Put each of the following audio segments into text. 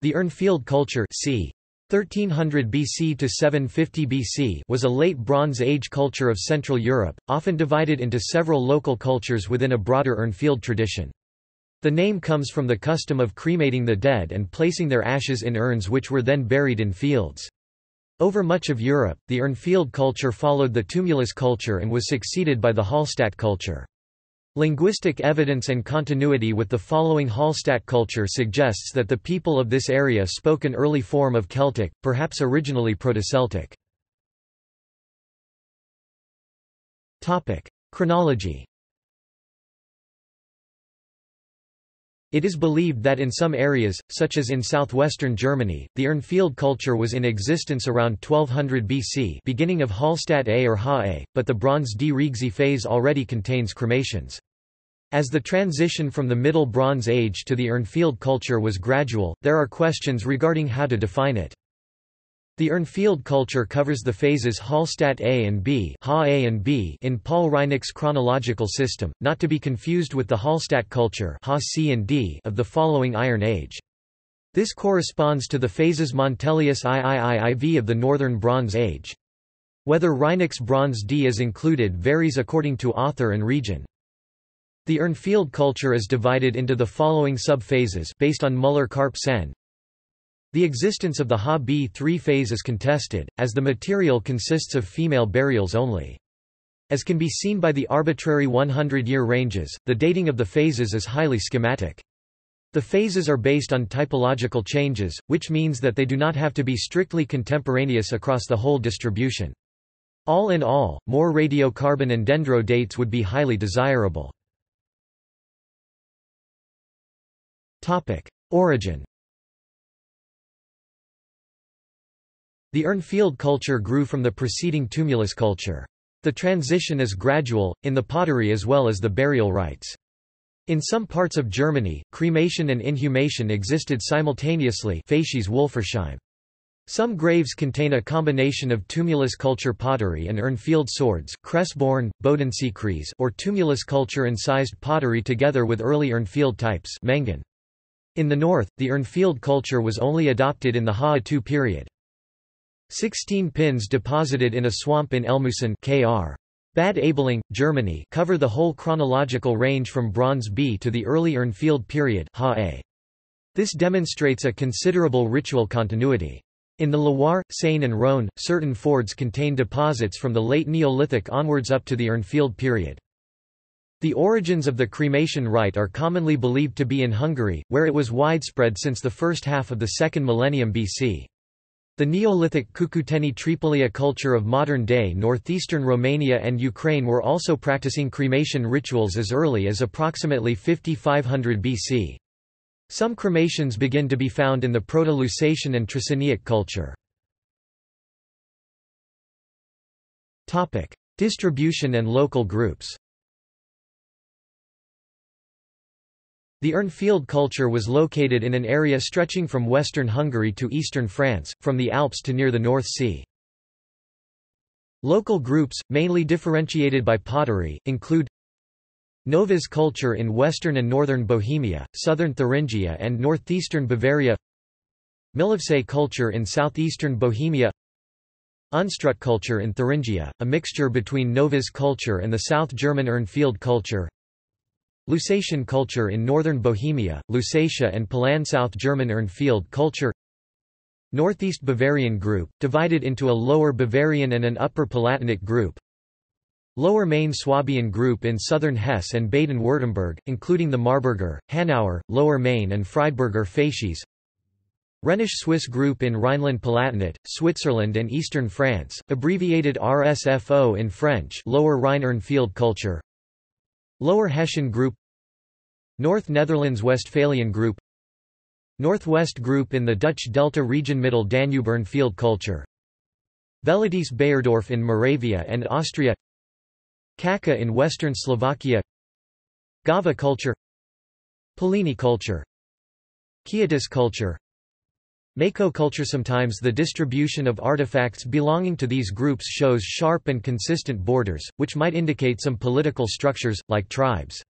The Urnfield culture c. 1300 BC to 750 BC was a late Bronze Age culture of Central Europe, often divided into several local cultures within a broader Urnfield tradition. The name comes from the custom of cremating the dead and placing their ashes in urns which were then buried in fields. Over much of Europe, the Urnfield culture followed the tumulus culture and was succeeded by the Hallstatt culture. Linguistic evidence and continuity with the following Hallstatt culture suggests that the people of this area spoke an early form of Celtic, perhaps originally Proto-Celtic. Chronology It is believed that in some areas, such as in southwestern Germany, the Urnfield culture was in existence around 1200 BC beginning of Hallstatt A or Ha A, but the Bronze D Riegsee phase already contains cremations. As the transition from the Middle Bronze Age to the Urnfield culture was gradual, there are questions regarding how to define it. The Urnfield culture covers the phases Hallstatt A and B, ha A and B in Paul Reinecke's chronological system, not to be confused with the Hallstatt culture ha C and D of the following Iron Age. This corresponds to the phases Montelius IIIIV of the Northern Bronze Age. Whether Reinecke's Bronze D is included varies according to author and region. The Urnfield culture is divided into the following sub-phases based on Müller-Karp-Sen, the existence of the Ha-B3 phase is contested, as the material consists of female burials only. As can be seen by the arbitrary 100-year ranges, the dating of the phases is highly schematic. The phases are based on typological changes, which means that they do not have to be strictly contemporaneous across the whole distribution. All in all, more radiocarbon and dendro dates would be highly desirable. Origin The Urnfield culture grew from the preceding tumulus culture. The transition is gradual, in the pottery as well as the burial rites. In some parts of Germany, cremation and inhumation existed simultaneously Wolfersheim. Some graves contain a combination of tumulus culture pottery and Urnfield swords, Kressborn, Bodenseekreis or tumulus culture incised pottery together with early Urnfield types Mengen. In the north, the Urnfield culture was only adopted in the Ha-II period. Sixteen pins deposited in a swamp in Ellmosen Kr. Bad Aibling, Germany cover the whole chronological range from Bronze B to the early Urnfield period ha -A. This demonstrates a considerable ritual continuity. In the Loire, Seine and Rhône, certain fords contain deposits from the late Neolithic onwards up to the Urnfield period. The origins of the cremation rite are commonly believed to be in Hungary, where it was widespread since the first half of the second millennium BC. The Neolithic Cucuteni Tripolia culture of modern-day northeastern Romania and Ukraine were also practicing cremation rituals as early as approximately 5500 BC. Some cremations begin to be found in the Proto-Lusatian and Trzciniec culture. Distribution and local groups The Urnfield culture was located in an area stretching from western Hungary to eastern France, from the Alps to near the North Sea. Local groups, mainly differentiated by pottery, include Knovíz culture in western and northern Bohemia, southern Thuringia and northeastern Bavaria Milavče culture in southeastern Bohemia Unstrut culture in Thuringia, a mixture between Knovíz culture and the South German Urnfield culture Lusatian culture in northern Bohemia, Lusatia and Poland South German Urnfield culture. Northeast Bavarian group, divided into a Lower Bavarian and an Upper Palatinate group. Lower Main Swabian group in southern Hesse and Baden-Württemberg, including the Marburger, Hanauer, Lower Main and Friedberger facies. Rhenish Swiss group in Rhineland-Palatinate, Switzerland and eastern France, abbreviated RSFO in French Lower Rhine-Urnfield culture. Lower Hessian Group North Netherlands Westphalian Group Northwest Group in the Dutch Delta region Middle Danube Urnfield culture Velatice Baierdorf in Moravia and Austria Čaka in western Slovakia Gava culture Piliny culture Kietis culture Mako culture Sometimes the distribution of artifacts belonging to these groups shows sharp and consistent borders, which might indicate some political structures, like tribes.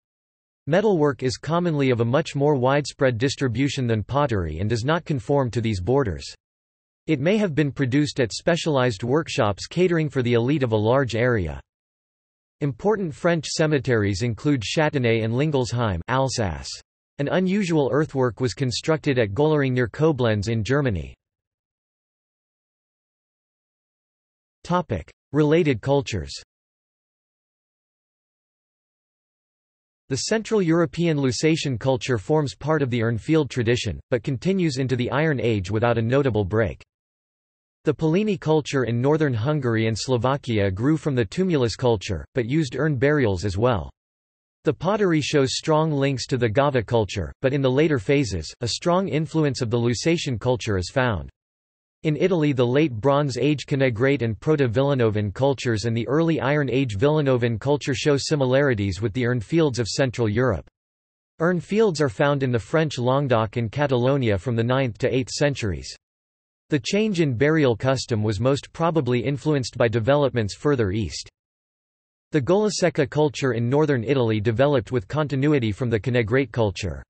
Metalwork is commonly of a much more widespread distribution than pottery and does not conform to these borders. It may have been produced at specialized workshops catering for the elite of a large area. Important French cemeteries include Châtenay and Lingolsheim Alsace. An unusual earthwork was constructed at Goloring near Koblenz in Germany. Related cultures The Central European Lusatian culture forms part of the Urnfield tradition, but continues into the Iron Age without a notable break. The Piliny culture in northern Hungary and Slovakia grew from the tumulus culture, but used urn burials as well. The pottery shows strong links to the Gava culture, but in the later phases, a strong influence of the Lusatian culture is found. In Italy the Late Bronze Age Canegrate and Proto-Villanovan cultures and the Early Iron Age Villanovan culture show similarities with the urnfields of Central Europe. Urnfields are found in the French Languedoc and Catalonia from the 9th to 8th centuries. The change in burial custom was most probably influenced by developments further east. The Golasecca culture in northern Italy developed with continuity from the Canegrate culture.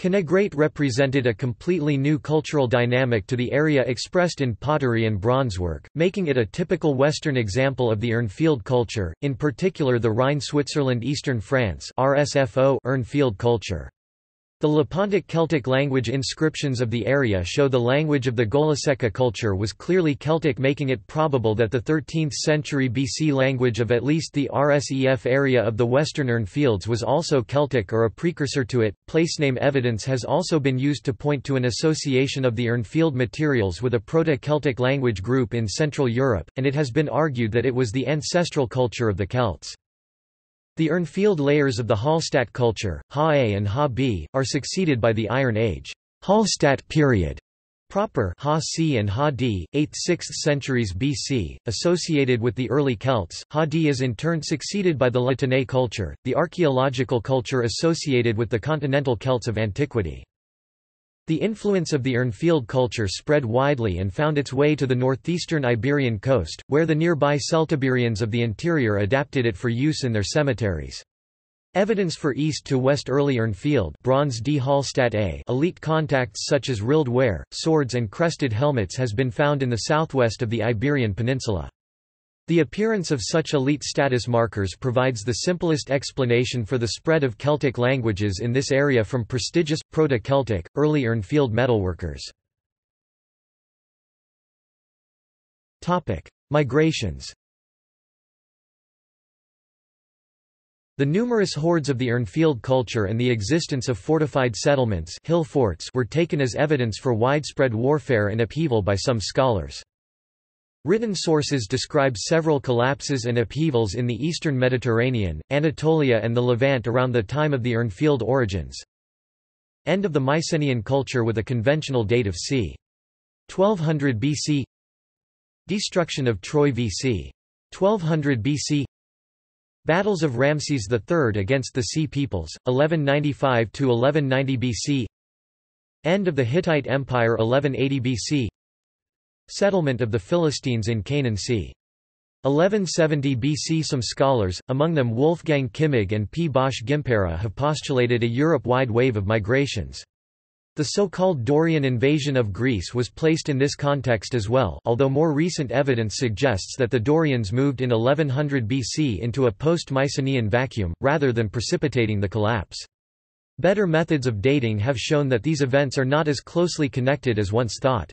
Canegrate represented a completely new cultural dynamic to the area expressed in pottery and bronzework, making it a typical Western example of the Urnfield culture, in particular the Rhine-Switzerland-Eastern France Urnfield culture. The Lepontic Celtic language inscriptions of the area show the language of the Golasecca culture was clearly Celtic making it probable that the 13th century BC language of at least the RSEF area of the western Urn Fields was also Celtic or a precursor to it. Placename evidence has also been used to point to an association of the Urn Field materials with a Proto-Celtic language group in Central Europe, and it has been argued that it was the ancestral culture of the Celts. The Urnfield layers of the Hallstatt culture, Ha-A and Ha-B, are succeeded by the Iron Age Hallstatt period proper Ha-C and Ha-D, 8th–6th centuries BC, associated with the early Celts. Ha-D is in turn succeeded by the La Tène culture, the archaeological culture associated with the continental Celts of antiquity. The influence of the Urnfield culture spread widely and found its way to the northeastern Iberian coast, where the nearby Celtiberians of the interior adapted it for use in their cemeteries. Evidence for east to west early Urnfield Bronze D. Hallstatt A elite contacts such as rilled ware, swords and crested helmets has been found in the southwest of the Iberian Peninsula. The appearance of such elite status markers provides the simplest explanation for the spread of Celtic languages in this area from prestigious, Proto-Celtic, early Urnfield metalworkers. Migrations The numerous hoards of the Urnfield culture and the existence of fortified settlements hill forts were taken as evidence for widespread warfare and upheaval by some scholars. Written sources describe several collapses and upheavals in the eastern Mediterranean, Anatolia and the Levant around the time of the Urnfield origins. End of the Mycenaean culture with a conventional date of c. 1200 BC Destruction of Troy VC. 1200 BC Battles of Ramses III against the Sea Peoples, 1195–1190 BC End of the Hittite Empire 1180 BC Settlement of the Philistines in Canaan c. 1170 BC Some scholars, among them Wolfgang Kimmig and P. Bosch Gimpera have postulated a Europe-wide wave of migrations. The so-called Dorian invasion of Greece was placed in this context as well although more recent evidence suggests that the Dorians moved in 1100 BC into a post-Mycenaean vacuum, rather than precipitating the collapse. Better methods of dating have shown that these events are not as closely connected as once thought.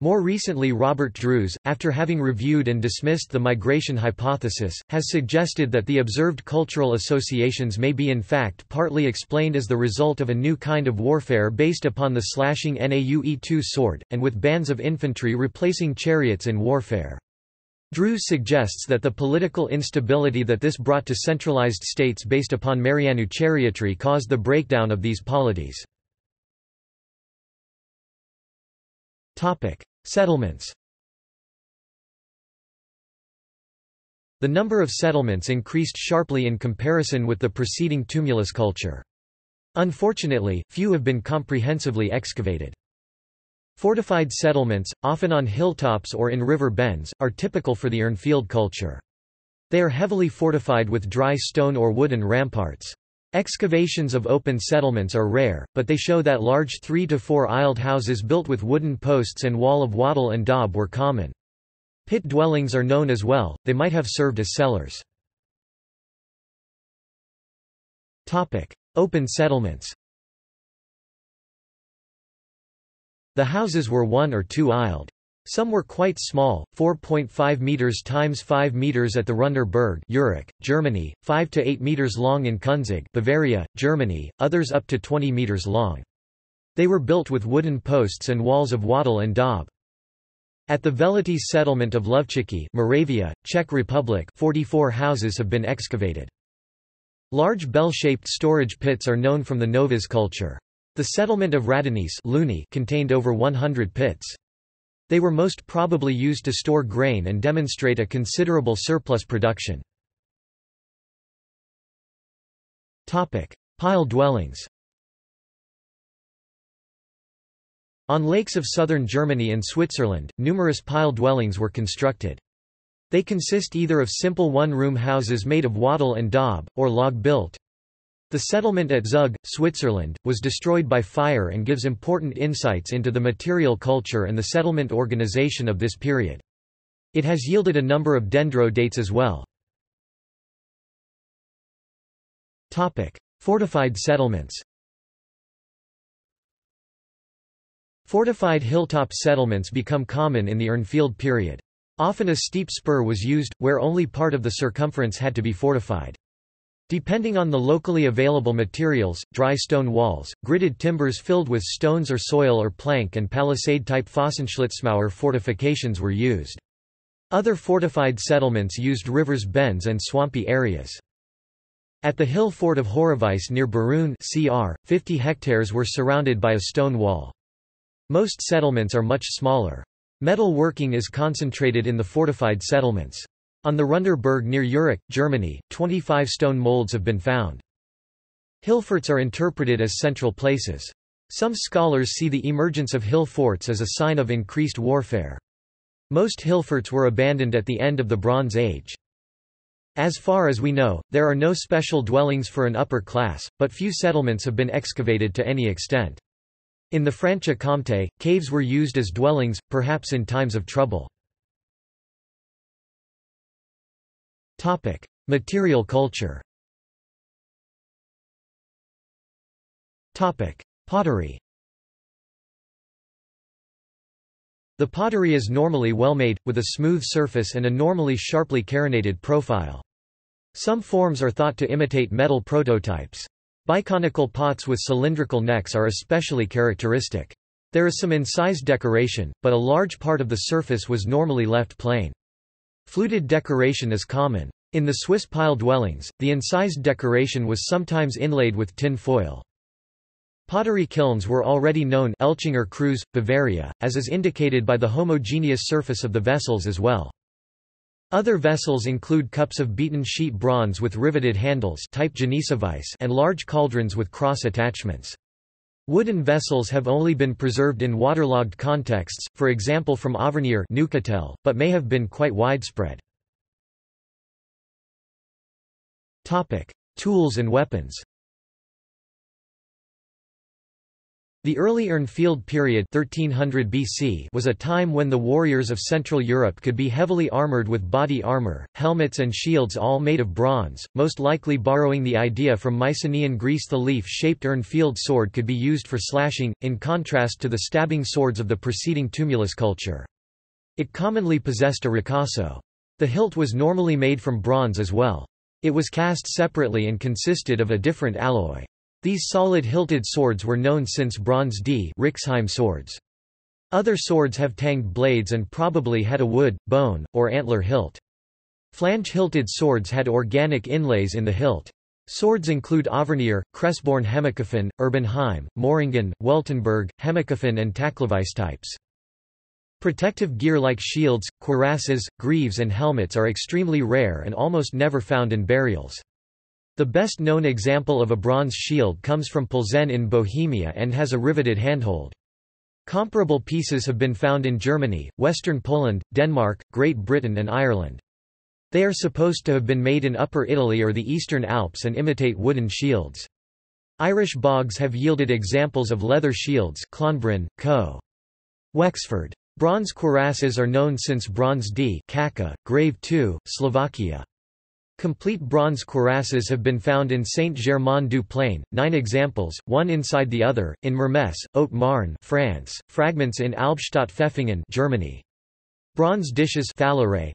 More recently Robert Drews, after having reviewed and dismissed the migration hypothesis, has suggested that the observed cultural associations may be in fact partly explained as the result of a new kind of warfare based upon the slashing Naue-2 sword, and with bands of infantry replacing chariots in warfare. Drews suggests that the political instability that this brought to centralized states based upon Maryannu chariotry caused the breakdown of these polities. Topic: Settlements. The number of settlements increased sharply in comparison with the preceding tumulus culture. Unfortunately, few have been comprehensively excavated. Fortified settlements, often on hilltops or in river bends, are typical for the Urnfield culture. They are heavily fortified with dry stone or wooden ramparts. Excavations of open settlements are rare, but they show that large three- to four-aisled houses built with wooden posts and wall of wattle and daub were common. Pit dwellings are known as well, they might have served as cellars. Open settlements The houses were one or two-aisled. Some were quite small, 4.5 meters times 5 meters at the Runder Berg, Urach, Germany, 5 to 8 meters long in Künzing, Bavaria, Germany, others up to 20 meters long. They were built with wooden posts and walls of wattle and daub. At the Velatice settlement of Lovčičky, Moravia, Czech Republic, 44 houses have been excavated. Large bell-shaped storage pits are known from the Knovíz culture. The settlement of Radenice contained over 100 pits. They were most probably used to store grain and demonstrate a considerable surplus production. Pile dwellings On lakes of southern Germany and Switzerland, numerous pile dwellings were constructed. They consist either of simple one-room houses made of wattle and daub, or log-built. The settlement at Zug, Switzerland, was destroyed by fire and gives important insights into the material culture and the settlement organization of this period. It has yielded a number of dendro dates as well. Fortified settlements Fortified hilltop settlements become common in the Urnfield period. Often a steep spur was used, where only part of the circumference had to be fortified. Depending on the locally available materials, dry stone walls, gridded timbers filled with stones or soil or plank and palisade-type Pfostenschlitzmauer fortifications were used. Other fortified settlements used rivers bends and swampy areas. At the hill fort of Hořovice near Beroun cr. 50 hectares were surrounded by a stone wall. Most settlements are much smaller. Metal working is concentrated in the fortified settlements. On the Runderberg near Urach, Germany, 25 stone molds have been found. Hill forts are interpreted as central places. Some scholars see the emergence of hill forts as a sign of increased warfare. Most hill forts were abandoned at the end of the Bronze Age. As far as we know, there are no special dwellings for an upper class, but few settlements have been excavated to any extent. In the Franche Comté, caves were used as dwellings, perhaps in times of trouble. Topic: Material culture. Topic: Pottery. The pottery is normally well made, with a smooth surface and a normally sharply carinated profile. Some forms are thought to imitate metal prototypes. Biconical pots with cylindrical necks are especially characteristic. There is some incised decoration, but a large part of the surface was normally left plain. Fluted decoration is common. In the Swiss pile dwellings, the incised decoration was sometimes inlaid with tin foil. Pottery kilns were already known Elchinger Bavaria, as is indicated by the homogeneous surface of the vessels as well. Other vessels include cups of beaten sheet bronze with riveted handles type and large cauldrons with cross attachments. Wooden vessels have only been preserved in waterlogged contexts, for example from Auvernier Neuchâtel, but may have been quite widespread. Tools and weapons The early Urnfield period 1300 BC was a time when the warriors of Central Europe could be heavily armoured with body armour, helmets and shields all made of bronze, most likely borrowing the idea from Mycenaean Greece the leaf-shaped Urnfield sword could be used for slashing, in contrast to the stabbing swords of the preceding tumulus culture. It commonly possessed a ricasso. The hilt was normally made from bronze as well. It was cast separately and consisted of a different alloy. These solid hilted swords were known since Bronze D Rixheim swords. Other swords have tanged blades and probably had a wood, bone, or antler hilt. Flange-hilted swords had organic inlays in the hilt. Swords include Auvernier, Kressborn Hemigkofen, Erbenheim, Mörigen, Weltenberg, Hemigkofen and Tachlovice types. Protective gear like shields, cuirasses, greaves and helmets are extremely rare and almost never found in burials. The best known example of a bronze shield comes from Plzeň in Bohemia and has a riveted handhold. Comparable pieces have been found in Germany, western Poland, Denmark, Great Britain and Ireland. They are supposed to have been made in Upper Italy or the Eastern Alps and imitate wooden shields. Irish bogs have yielded examples of leather shields Clonbrine, Co. Wexford. Bronze cuirasses are known since Bronze D Čaka, Grave II, Slovakia. Complete bronze cuirasses have been found in Saint-Germain-du-Plain, nine examples, one inside the other, in Marmesse, Haute-Marne France, fragments in Albstadt-Pfeffingen Germany. Bronze dishes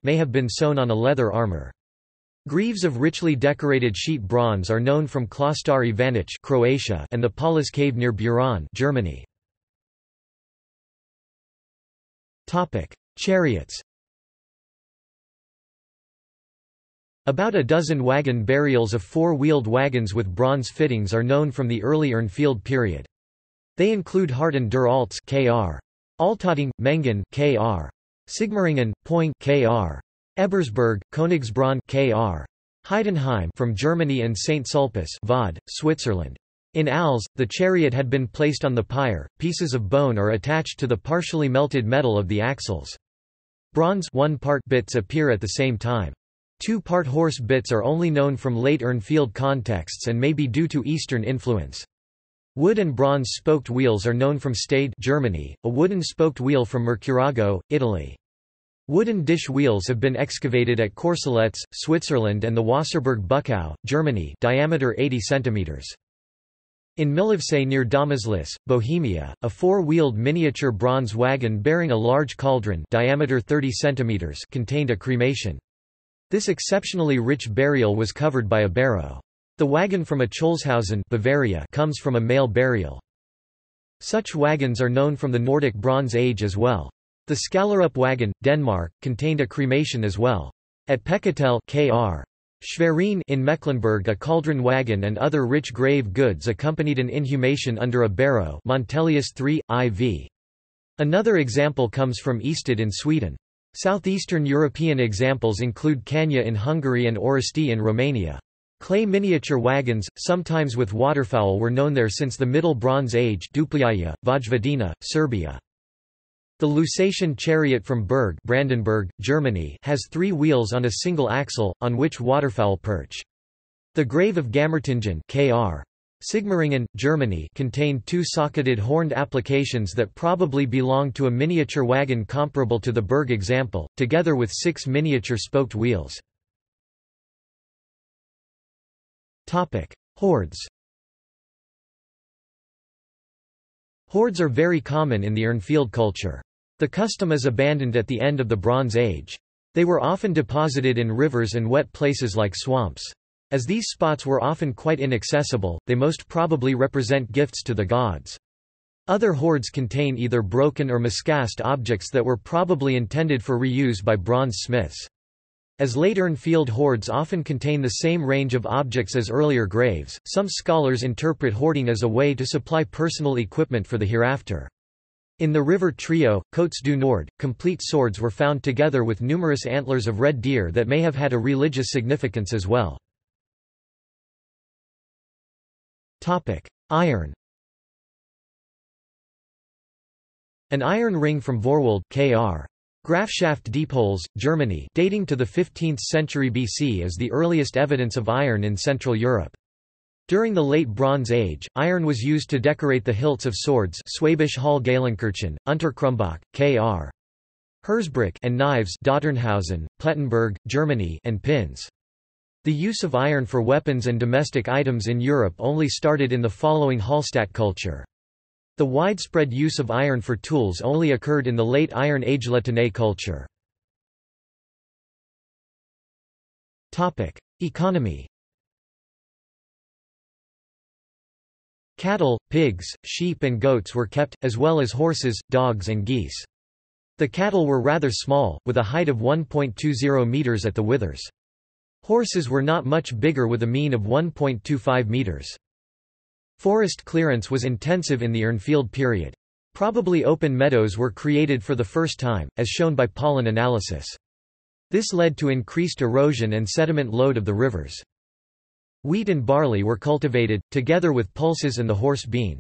may have been sewn on a leather armor. Greaves of richly decorated sheet bronze are known from Klostar Ivanic Croatia and the Paulus cave near Beuron Germany. Chariots. About a dozen wagon burials of four-wheeled wagons with bronze fittings are known from the early Urnfield period. They include Hart an der Alz Kr. Altötting, Mengen Kr. Sigmaringen, Poing Kr. Ebersberg, Königsbronn Kr. Heidenheim from Germany and St. Sulpice Vaud, Switzerland. In Als, the chariot had been placed on the pyre, pieces of bone are attached to the partially melted metal of the axles. Bronze one part bits appear at the same time. Two-part horse bits are only known from late Urnfield contexts and may be due to Eastern influence. Wood and bronze spoked wheels are known from Stade Germany, a wooden spoked wheel from Mercurago, Italy. Wooden dish wheels have been excavated at Corseletz, Switzerland and the Wasserburg Buchau, Germany diameter 80 cm. In Milavče near Domažlice, Bohemia, a four-wheeled miniature bronze wagon bearing a large cauldron diameter 30 cm contained a cremation. This exceptionally rich burial was covered by a barrow. The wagon from Acholshausen Bavaria comes from a male burial. Such wagons are known from the Nordic Bronze Age as well. The Skallerup wagon, Denmark, contained a cremation as well. At Peckatel Kr. Schwerin in Mecklenburg a cauldron wagon and other rich grave goods accompanied an inhumation under a barrow Montelius 3, IV. Another example comes from Ystad in Sweden. Southeastern European examples include Kanya in Hungary and Oresti in Romania. Clay miniature wagons, sometimes with waterfowl were known there since the Middle Bronze Age Dupljaja, Vojvodina, Serbia. The Lusatian chariot from Berg Brandenburg, Germany has three wheels on a single axle, on which waterfowl perch. The grave of Gammertingen Kr. Sigmaringen, Germany contained two socketed horned applications that probably belong to a miniature wagon comparable to the Berg example, together with six miniature spoked wheels. Hordes Hoards are very common in the Urnfield culture. The custom is abandoned at the end of the Bronze Age. They were often deposited in rivers and wet places like swamps. As these spots were often quite inaccessible, they most probably represent gifts to the gods. Other hoards contain either broken or miscast objects that were probably intended for reuse by bronze smiths. As late Urnfield hoards often contain the same range of objects as earlier graves, some scholars interpret hoarding as a way to supply personal equipment for the hereafter. In the river Trieux, Côtes du Nord, complete swords were found together with numerous antlers of red deer that may have had a religious significance as well. Iron An iron ring from Vorwohlde Kr. Grafschaft Diepholz, Germany dating to the 15th century BC is the earliest evidence of iron in Central Europe. During the Late Bronze Age, iron was used to decorate the hilts of swords Schwäbisch Hall Gailenkirchen, Unterkrumbach, K.R. Hersbruck and knives Dotternhausen, Plettenberg, Germany and pins. The use of iron for weapons and domestic items in Europe only started in the following Hallstatt culture. The widespread use of iron for tools only occurred in the late Iron Age La culture. Economy Cattle, pigs, sheep and goats were kept, as well as horses, dogs and geese. The cattle were rather small, with a height of 1.20 meters at the withers. Horses were not much bigger with a mean of 1.25 meters. Forest clearance was intensive in the Urnfield period. Probably open meadows were created for the first time, as shown by pollen analysis. This led to increased erosion and sediment load of the rivers. Wheat and barley were cultivated, together with pulses and the horse bean.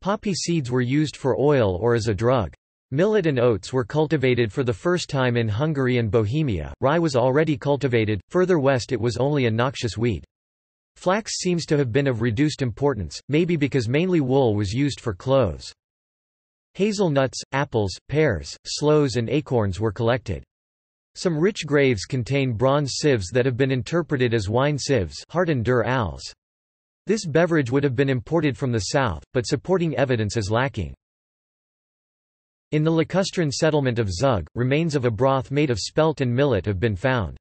Poppy seeds were used for oil or as a drug. Millet and oats were cultivated for the first time in Hungary and Bohemia, rye was already cultivated, further west it was only a noxious weed. Flax seems to have been of reduced importance, maybe because mainly wool was used for clothes. Hazelnuts, apples, pears, sloes and acorns were collected. Some rich graves contain bronze sieves that have been interpreted as wine sieves This beverage would have been imported from the south, but supporting evidence is lacking. In the lacustrine settlement of Zug, remains of a broth made of spelt and millet have been found.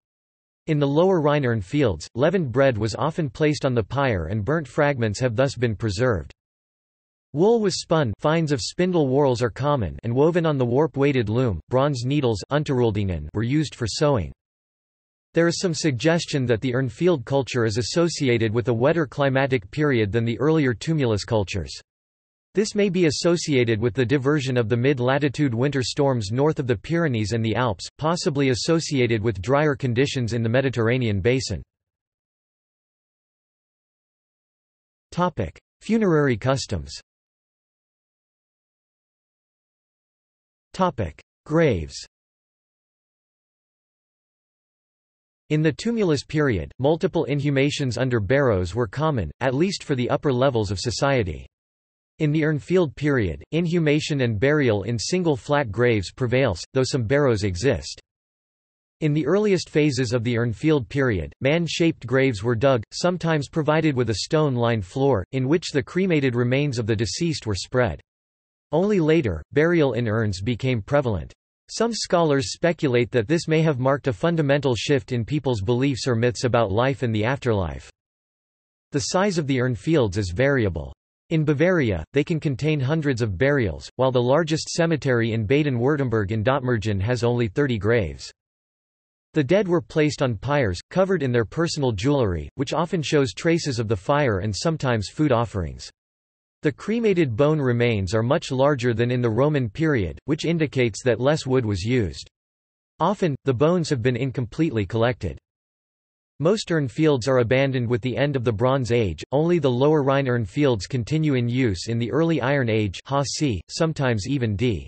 In the lower Rhine urnfields, leavened bread was often placed on the pyre and burnt fragments have thus been preserved. Wool was spun finds of spindle whorls are common and woven on the warp-weighted loom, bronze needles were used for sewing. There is some suggestion that the Urnfield culture is associated with a wetter climatic period than the earlier tumulus cultures. This may be associated with the diversion of the mid-latitude winter storms north of the Pyrenees and the Alps, possibly associated with drier conditions in the Mediterranean basin. Funerary customs Graves In the tumulus period, multiple inhumations under barrows were common, at least for the upper levels of society. In the Urnfield period, inhumation and burial in single flat graves prevails, though some barrows exist. In the earliest phases of the Urnfield period, man-shaped graves were dug, sometimes provided with a stone-lined floor, in which the cremated remains of the deceased were spread. Only later, burial in urns became prevalent. Some scholars speculate that this may have marked a fundamental shift in people's beliefs or myths about life and the afterlife. The size of the urn fields is variable. In Bavaria, they can contain hundreds of burials, while the largest cemetery in Baden-Württemberg in Dautmergen has only 30 graves. The dead were placed on pyres, covered in their personal jewelry, which often shows traces of the fire and sometimes food offerings. The cremated bone remains are much larger than in the Roman period, which indicates that less wood was used. Often, the bones have been incompletely collected. Most urn fields are abandoned with the end of the Bronze Age, only the lower Rhine urn fields continue in use in the early Iron Age sometimes even d.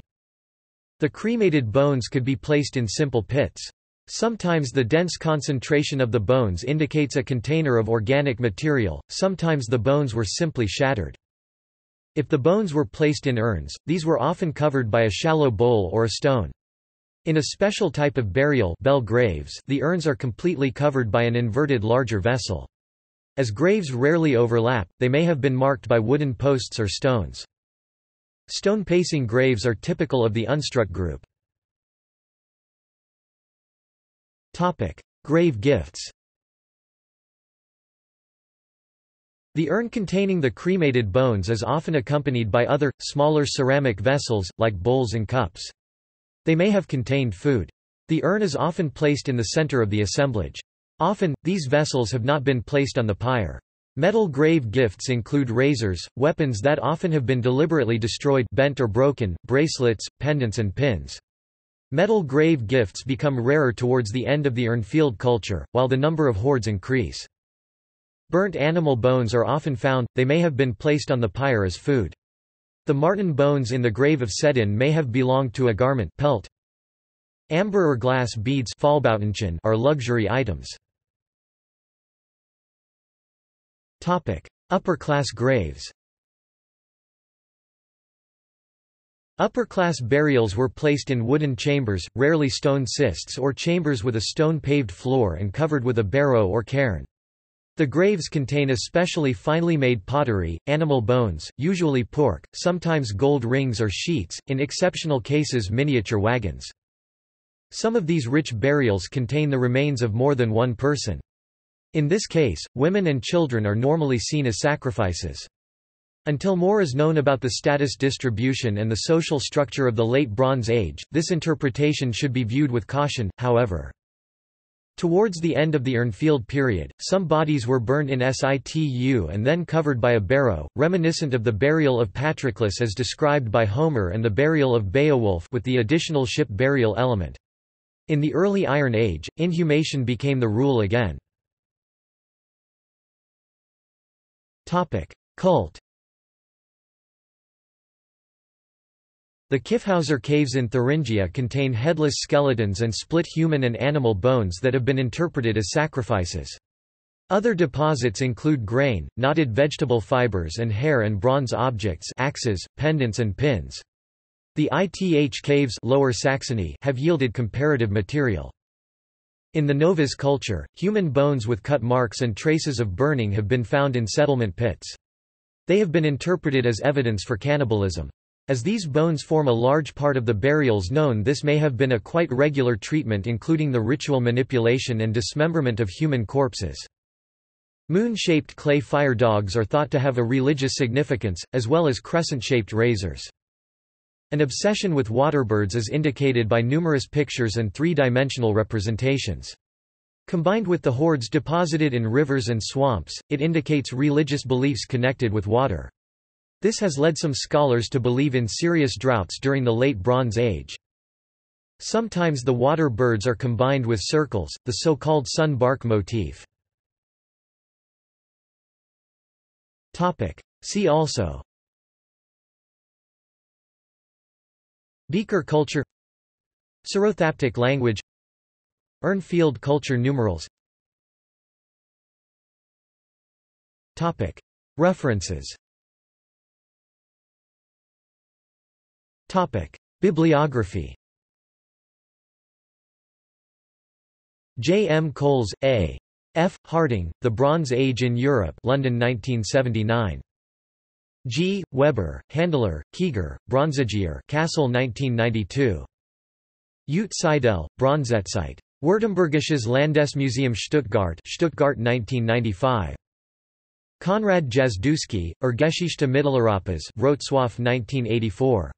The cremated bones could be placed in simple pits. Sometimes the dense concentration of the bones indicates a container of organic material, sometimes the bones were simply shattered. If the bones were placed in urns, these were often covered by a shallow bowl or a stone. In a special type of burial bell graves, the urns are completely covered by an inverted larger vessel. As graves rarely overlap, they may have been marked by wooden posts or stones. Stone pacing graves are typical of the Unstrut group. Topic: Grave gifts The urn containing the cremated bones is often accompanied by other, smaller ceramic vessels, like bowls and cups. They may have contained food. The urn is often placed in the center of the assemblage. Often, these vessels have not been placed on the pyre. Metal grave gifts include razors, weapons that often have been deliberately destroyed bent or broken, bracelets, pendants and pins. Metal grave gifts become rarer towards the end of the Urnfield culture, while the number of hoards increase. Burnt animal bones are often found, they may have been placed on the pyre as food. The marten bones in the grave of Seddin may have belonged to a garment pelt. Amber or glass beads are luxury items. Upper-class graves Upper-class burials were placed in wooden chambers, rarely stone cists or chambers with a stone-paved floor and covered with a barrow or cairn. The graves contain especially finely made pottery, animal bones, usually pork, sometimes gold rings or sheets, in exceptional cases miniature wagons. Some of these rich burials contain the remains of more than one person. In this case, women and children are normally seen as sacrifices. Until more is known about the status distribution and the social structure of the Late Bronze Age, this interpretation should be viewed with caution, however. Towards the end of the Urnfield period, some bodies were burned in situ and then covered by a barrow, reminiscent of the burial of Patroclus as described by Homer and the burial of Beowulf with the additional ship burial element. In the early Iron Age, inhumation became the rule again. Cult The Kyffhauser caves in Thuringia contain headless skeletons and split human and animal bones that have been interpreted as sacrifices. Other deposits include grain, knotted vegetable fibers and hair and bronze objects axes, pendants and pins. The Ith caves Lower Saxony have yielded comparative material. In the Novus culture, human bones with cut marks and traces of burning have been found in settlement pits. They have been interpreted as evidence for cannibalism. As these bones form a large part of the burials known this may have been a quite regular treatment including the ritual manipulation and dismemberment of human corpses. Moon-shaped clay fire dogs are thought to have a religious significance, as well as crescent-shaped razors. An obsession with waterbirds is indicated by numerous pictures and three-dimensional representations. Combined with the hoards deposited in rivers and swamps, it indicates religious beliefs connected with water. This has led some scholars to believe in serious droughts during the Late Bronze Age. Sometimes the water birds are combined with circles, the so-called sun bark motif. See also. Beaker culture. Sorothaptic language. Urnfield culture numerals. References Bibliography J. M. Coles, A. F. Harding, The Bronze Age in Europe London 1979. G. Weber, Handler, Krieger, Bronzegießer Kassel 1992. Ute Seidel, Bronzezeit. Württembergisches Landesmuseum Stuttgart Stuttgart 1995. Konrad Jażdżewski, Urgeschichte Mitteleuropas Wrocław 1984.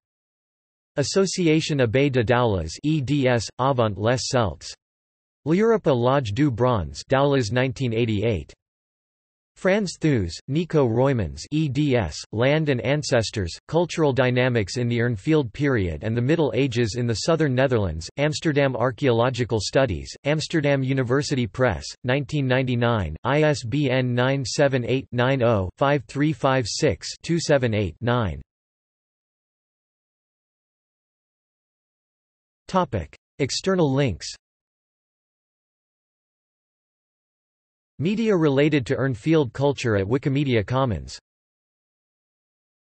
Association Abbé de Daoulas eds, Avant les Celtes. L'Europe Lodge du Bronze Daoulas 1988. Franz Theuws, Nico Roymans eds, Land and Ancestors, Cultural Dynamics in the Urnfield Period and the Middle Ages in the Southern Netherlands, Amsterdam Archaeological Studies, Amsterdam University Press, 1999, ISBN 978 90 5356 278 9. External links Media related to Urnfield culture at Wikimedia Commons